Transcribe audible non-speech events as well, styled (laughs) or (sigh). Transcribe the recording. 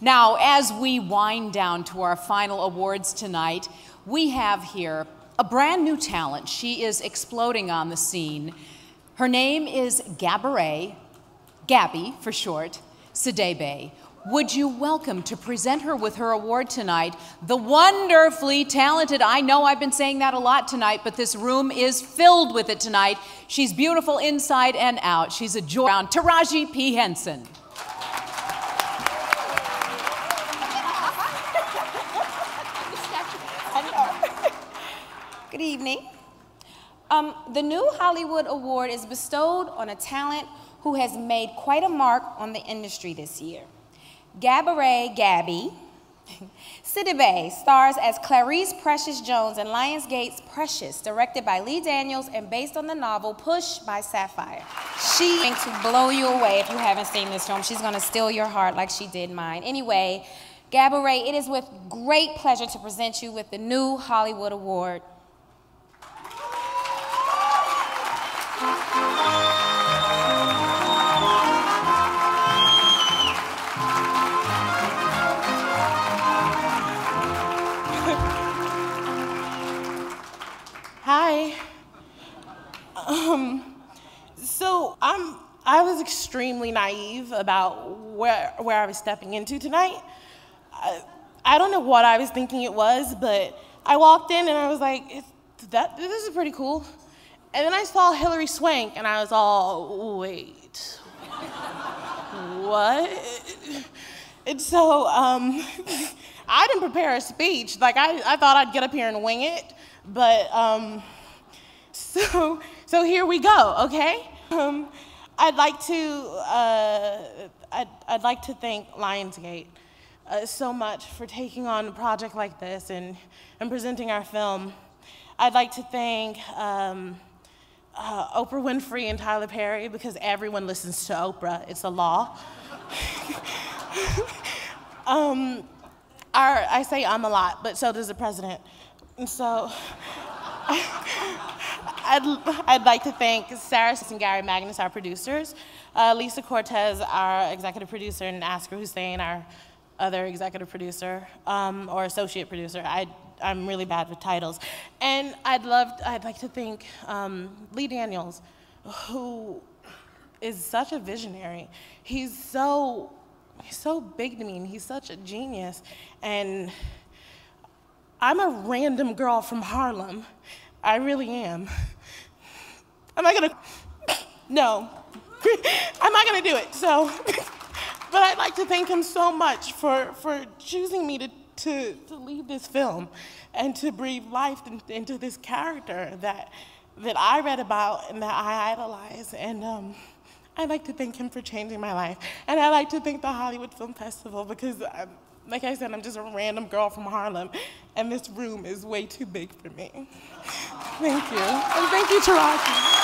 Now, as we wind down to our final awards tonight, we have here a brand new talent. She is exploding on the scene. Her name is Gabourey, Gabby for short, Sidibe. Would you welcome to present her with her award tonight, the wonderfully talented, I know I've been saying that a lot tonight, but this room is filled with it tonight. She's beautiful inside and out. She's a joy. Taraji P. Henson. Good evening. Um, the new Hollywood Award is bestowed on a talent who has made quite a mark on the industry this year. Gabourey Gabby (laughs) Sidibe stars as Clarice Precious Jones in Lionsgate's Precious, directed by Lee Daniels and based on the novel Push by Sapphire. She's going to blow you away if you haven't seen this film. She's going to steal your heart like she did mine. Anyway, Gabourey, it is with great pleasure to present you with the new Hollywood Award. Hi. Um, so I'm, I was extremely naive about where, where I was stepping into tonight. I, I don't know what I was thinking it was, but I walked in and I was like, that, this is pretty cool. And then I saw Hilary Swank and I was all, wait, what? And so um, (laughs) I didn't prepare a speech. Like I, I thought I'd get up here and wing it. But um, so, so here we go, okay? Um, I'd like to, uh, I'd, I'd like to thank Lionsgate uh, so much for taking on a project like this and, and presenting our film. I'd like to thank um, uh, Oprah Winfrey and Tyler Perry because everyone listens to Oprah. It's a law. (laughs) um, our, I say I'm a lot, but so does the president. And so (laughs) I'd, I'd like to thank Sarah and Gary Magness, our producers, uh, Lisa Cortes, our executive producer, and Asger Hussain, our other executive producer um, or associate producer. I, I'm really bad with titles. And I'd love, I'd like to thank um, Lee Daniels, who is such a visionary. He's so, he's so big to me, and he's such a genius. And I'm a random girl from Harlem. I really am. Am I gonna? No. (laughs) I'm not gonna do it. So, (laughs) but I'd like to thank him so much for, for choosing me to, to, to lead this film and to breathe life into this character that, that I read about and that I idolize. And um, I'd like to thank him for changing my life. And I'd like to thank the Hollywood Film Festival because I'm, like I said, I'm just a random girl from Harlem, and this room is way too big for me. Thank you. And thank you, Taraji.